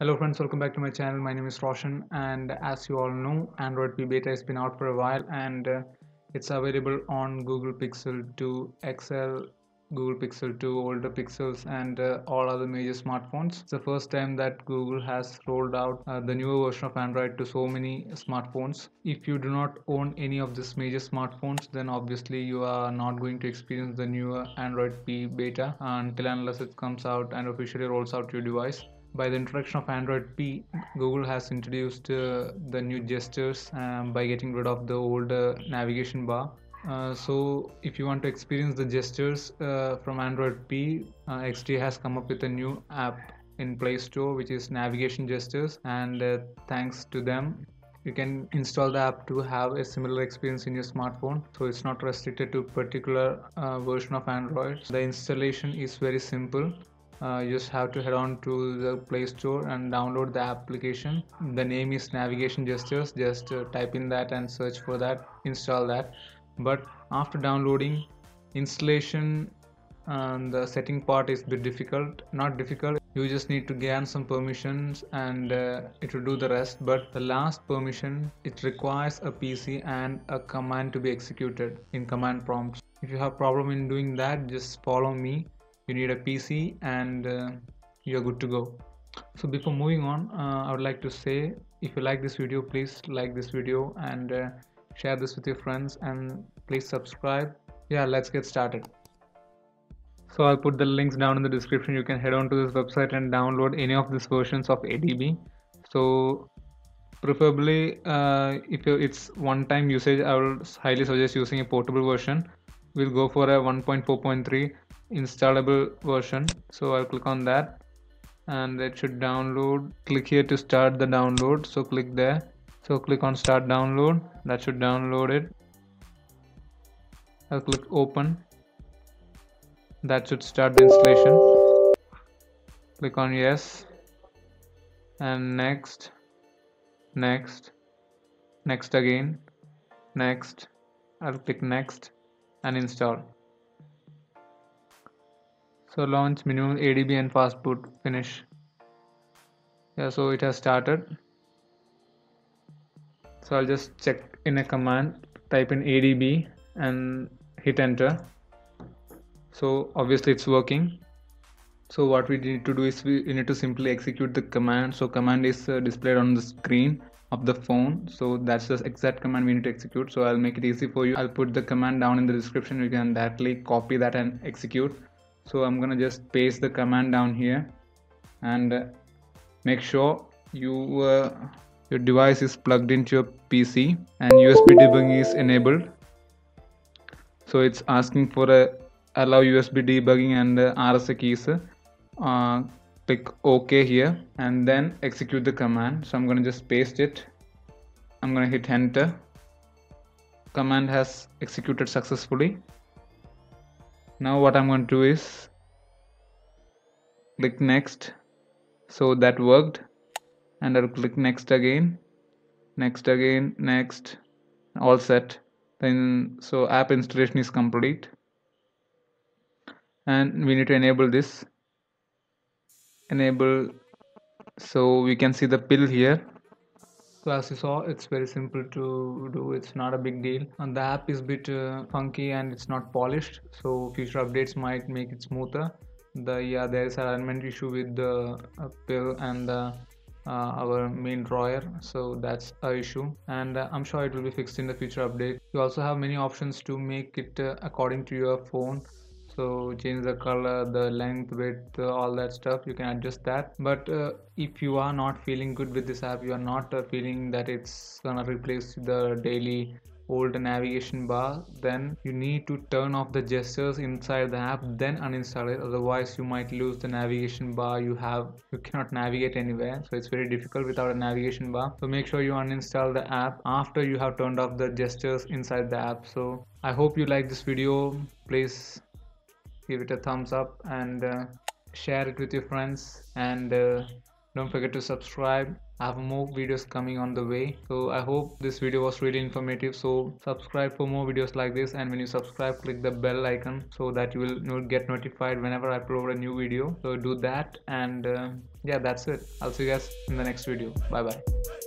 Hello friends, welcome back to my channel. My name is Roshan and as you all know, Android P beta has been out for a while and uh, it's available on Google Pixel 2 XL, Google Pixel 2, older Pixels and uh, all other major smartphones. It's the first time that Google has rolled out uh, the newer version of Android to so many smartphones. If you do not own any of these major smartphones, then obviously you are not going to experience the newer Android P beta until unless it comes out and officially rolls out your device by the introduction of Android P, Google has introduced uh, the new gestures um, by getting rid of the old uh, navigation bar. Uh, so if you want to experience the gestures uh, from Android P, uh, XDA has come up with a new app in Play Store which is navigation gestures and uh, thanks to them you can install the app to have a similar experience in your smartphone so it's not restricted to particular version of Android. The installation is very simple uh, you just have to head on to the play store and download the application. The name is navigation gestures. Just uh, type in that and search for that install that. But after downloading installation and the setting part is bit difficult not difficult. You just need to gain some permissions and uh, it will do the rest. But the last permission it requires a pc and a command to be executed in command prompts. If you have problem in doing that just follow me you need a PC and uh, you're good to go. So before moving on uh, I would like to say if you like this video please like this video and uh, share this with your friends and please subscribe. Yeah let's get started. So I'll put the links down in the description. You can head on to this website and download any of these versions of ADB so preferably uh, if it's one-time usage I will highly suggest using a portable version. We'll go for a 1.4.3 installable version. So I'll click on that. And it should download. Click here to start the download. So click there. So click on start download. That should download it. I'll click open. That should start the installation. Click on yes. And next. Next. Next again. Next. I'll click next and install so launch minimum adb and fast boot finish. Yeah so it has started. So I'll just check in a command type in adb and hit enter. So obviously it's working. So what we need to do is we need to simply execute the command. So command is uh, displayed on the screen of the phone. So that's the exact command we need to execute. So I'll make it easy for you. I'll put the command down in the description. You can directly copy that and execute so I'm gonna just paste the command down here and uh, make sure you uh, your device is plugged into your PC and USB debugging is enabled. So it's asking for a allow USB debugging and uh, RSA keys uh, click OK here and then execute the command. So I'm gonna just paste it. I'm gonna hit enter. Command has executed successfully now what I'm going to do is click next. So that worked. And I'll click next again. Next again next. All set. Then so app installation is complete. And we need to enable this. Enable. So we can see the pill here so as you saw it's very simple to do it's not a big deal. And the app is a bit uh, funky and it's not polished so future updates might make it smoother. The yeah there is alignment issue with the uh, pill and the uh, our main drawer so that's a issue. And uh, i'm sure it will be fixed in the future update. You also have many options to make it uh, according to your phone so change the color the length width all that stuff you can adjust that. But uh, if you are not feeling good with this app you are not uh, feeling that it's gonna replace the daily old navigation bar then you need to turn off the gestures inside the app then uninstall it. Otherwise you might lose the navigation bar you have. You cannot navigate anywhere so it's very difficult without a navigation bar. So make sure you uninstall the app after you have turned off the gestures inside the app. So i hope you like this video. Please give it a thumbs up and uh, share it with your friends. And uh, don't forget to subscribe. I have more videos coming on the way. So I hope this video was really informative. So subscribe for more videos like this. And when you subscribe click the bell icon so that you will get notified whenever I upload a new video. So do that. And uh, yeah that's it. I'll see you guys in the next video. Bye bye